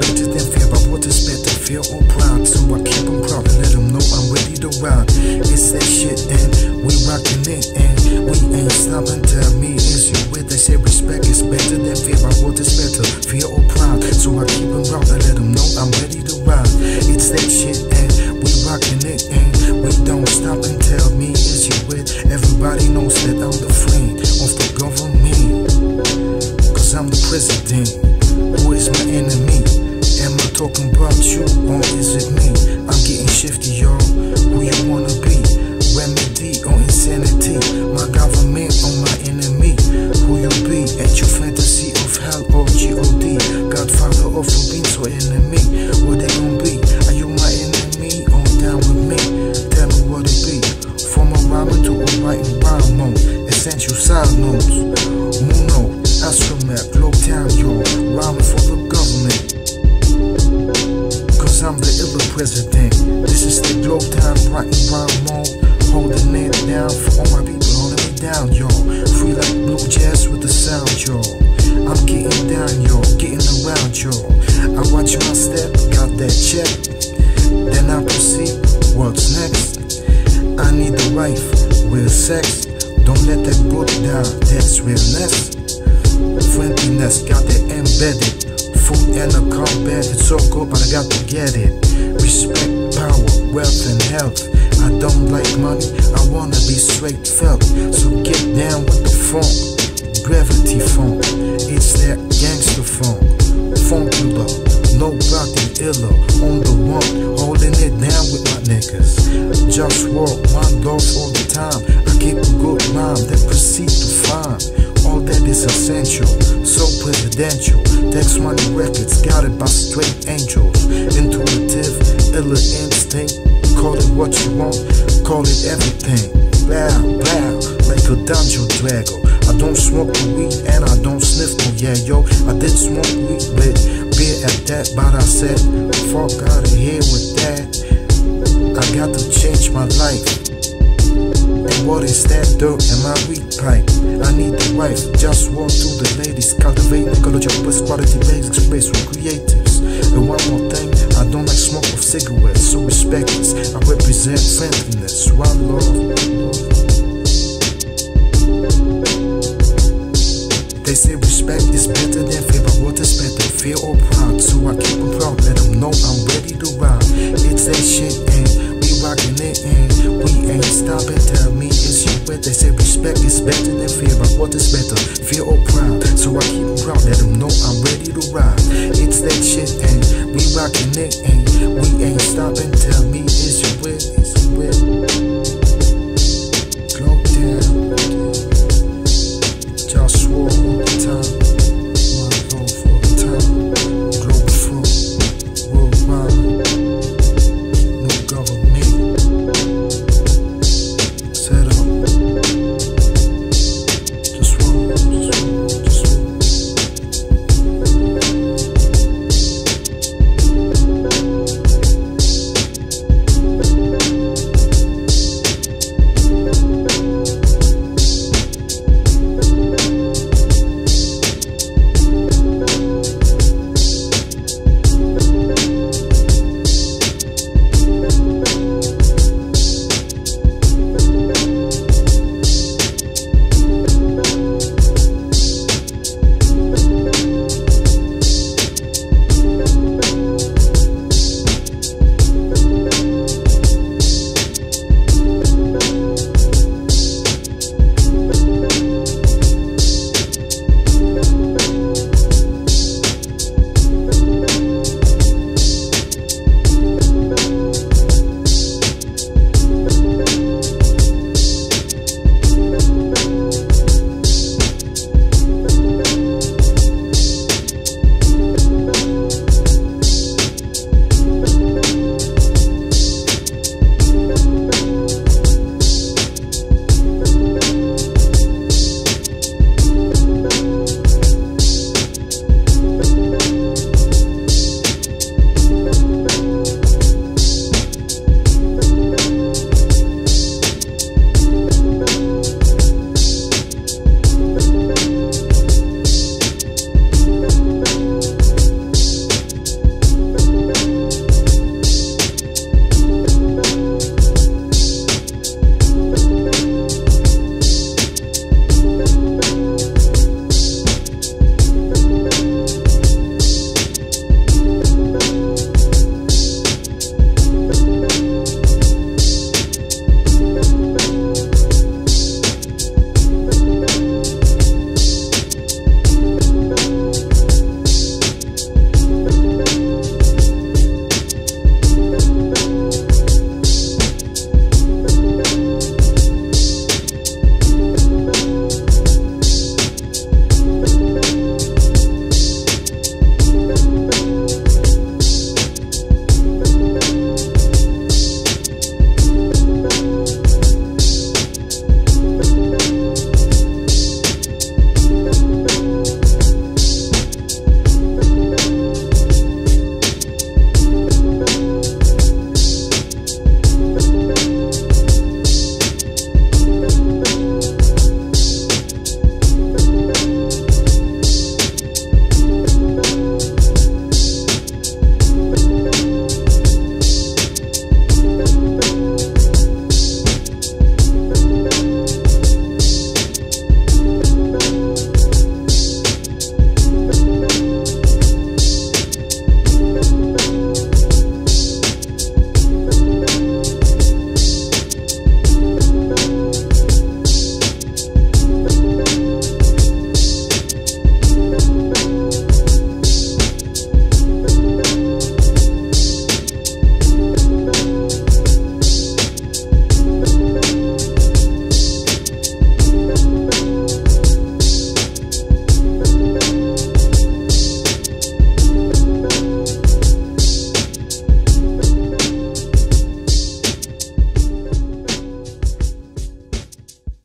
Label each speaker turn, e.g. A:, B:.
A: better than fear, but what is better, fear or pride? So I keep on proud let them know I'm ready to ride. It's that shit, and we rockin' it, and we ain't stopping. Tell me, is you with? They say respect is better than fear, but what is better, fear or pride? So I keep on proud let them know I'm ready to ride. It's that shit, and we rockin' it, and we don't stop and tell me, is you with? Everybody knows that I'm the friend of the government, cause I'm the president. Who is my enemy? talking about you, or is it me? I'm getting shifty, y'all. Free like blue jazz with the sound, yo. I'm getting down, yo. Getting around, yo. I watch my step, got that check. Then I proceed. What's next? I need a wife, real sex. Don't let that book down, that's realness. Friendliness, got it embedded. Food and a combat, it's so good, but I got to get it. Respect, power, wealth, and health. I don't like money, I wanna be straight felt. So get down with the funk, gravity funk. It's that gangster funk, no nobody iller. On the one, holding it down with my niggas. Just walk, one love all the time. I keep a good rhyme, then proceed to find. That is essential, so presidential. Text money records, guided by straight angels. Intuitive, iller instinct. Call it what you want, call it everything. Bow, bow, like a dungeon drago. I don't smoke the weed and I don't sniff no yeah yo. I did smoke weed, but beer at that, but I said, fuck out of here with that. I got to change my life. What is that though? in my weed pipe? I need the wife, just walk to the ladies, cultivate ecological quality basic space with creators. And one more thing, I don't like smoke of cigarettes, so respect this. I represent friendliness, one love. They say respect is better than but what is better, fear or proud? So I keep them proud, that shit and we rockin' it and we ain't stopping. Tell me, is you with? Is you with?